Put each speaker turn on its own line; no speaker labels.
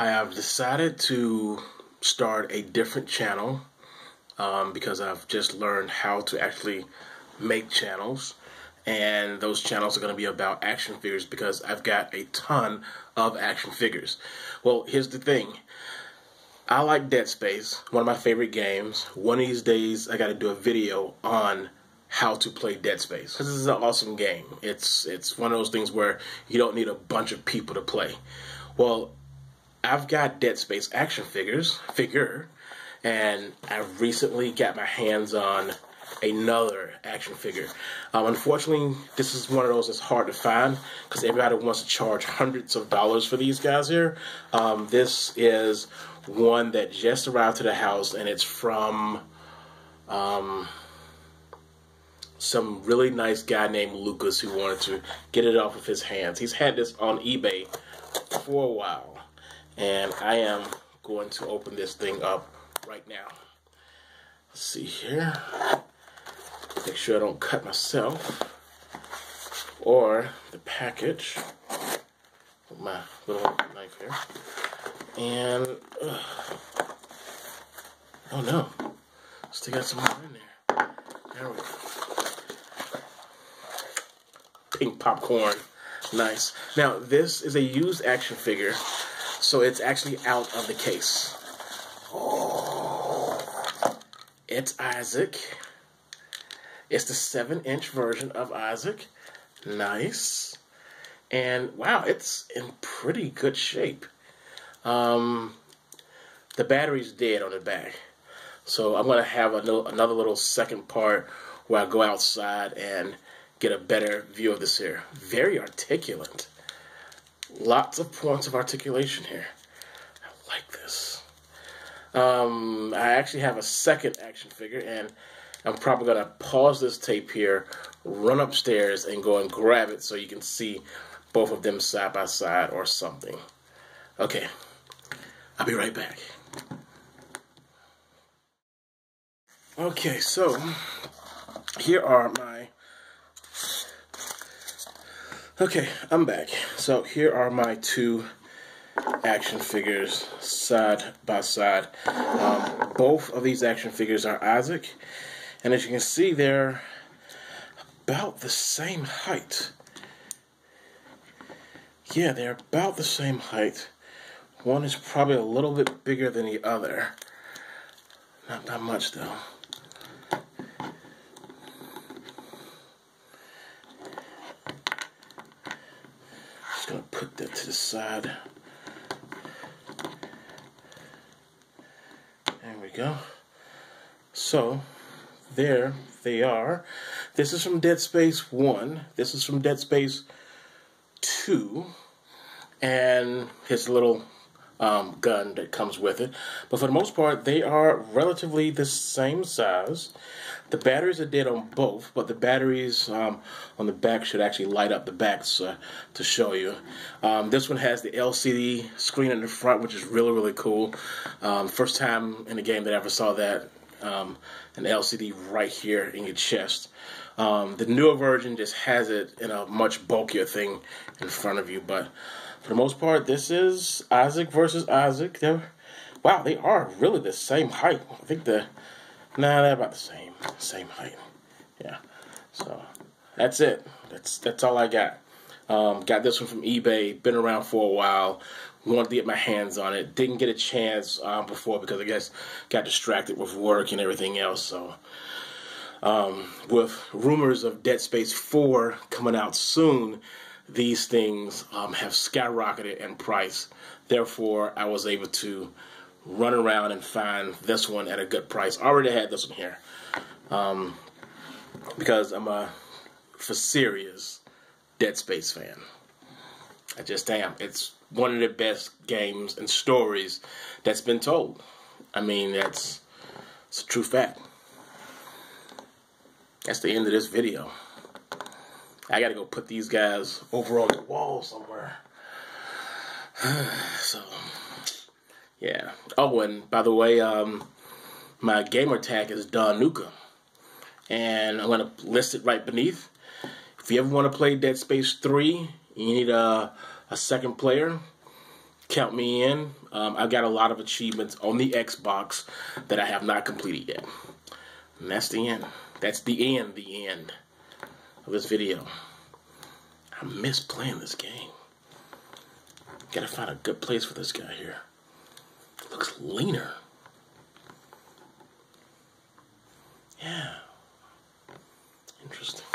I have decided to start a different channel um, because I've just learned how to actually make channels. And those channels are going to be about action figures because I've got a ton of action figures. Well, here's the thing. I like Dead Space, one of my favorite games. One of these days, I got to do a video on how to play Dead Space this is an awesome game. It's it's one of those things where you don't need a bunch of people to play. Well, I've got Dead Space action figures, figure, and I recently got my hands on another action figure. Um, unfortunately, this is one of those that's hard to find because everybody wants to charge hundreds of dollars for these guys here. Um, this is one that just arrived to the house, and it's from um, some really nice guy named Lucas who wanted to get it off of his hands. He's had this on eBay for a while and I am going to open this thing up right now. Let's see here. Make sure I don't cut myself or the package with my little knife here. And, uh, oh no, still got some more in there. There we go. Pink popcorn. Nice. Now, this is a used action figure so it's actually out of the case. Oh, it's Isaac. It's the 7 inch version of Isaac. Nice. And wow, it's in pretty good shape. Um, the battery's dead on the back. So I'm going to have a, another little second part where I go outside and get a better view of this here. Very articulate. Lots of points of articulation here. I like this. Um, I actually have a second action figure, and I'm probably going to pause this tape here, run upstairs, and go and grab it so you can see both of them side by side or something. Okay, I'll be right back. Okay, so here are my Okay, I'm back. So here are my two action figures side by side. Um, both of these action figures are Isaac, and as you can see, they're about the same height. Yeah, they're about the same height. One is probably a little bit bigger than the other. Not that much though. gonna put that to the side. There we go. So, there they are. This is from Dead Space 1. This is from Dead Space 2. And his little um, gun that comes with it. But for the most part, they are relatively the same size. The batteries are dead on both, but the batteries um, on the back should actually light up the backs uh, to show you. Um, this one has the LCD screen in the front, which is really, really cool. Um, first time in a game that I ever saw that, um, an LCD right here in your chest. Um, the newer version just has it in a much bulkier thing in front of you, but for the most part, this is Isaac versus Isaac. They're, wow, they are really the same height. I think the, nah, they're about the same, same height. Yeah. So that's it. That's that's all I got. Um, got this one from eBay. Been around for a while. Wanted to get my hands on it. Didn't get a chance um, before because I guess got distracted with work and everything else. So, um, with rumors of Dead Space 4 coming out soon, these things um, have skyrocketed in price. Therefore, I was able to run around and find this one at a good price. I already had this one here um, because I'm a for serious Dead Space fan. I just am. It's one of the best games and stories that's been told. I mean, that's it's a true fact. That's the end of this video. I gotta go put these guys over on the wall somewhere. so, yeah. Oh, and by the way, um, my gamer tag is Don Nuka. And I'm gonna list it right beneath. If you ever want to play Dead Space 3, you need a, a second player, count me in. Um, I've got a lot of achievements on the Xbox that I have not completed yet. And that's the end. That's the end, the end of this video. I miss playing this game. Gotta find a good place for this guy here. Looks leaner. Yeah. Interesting.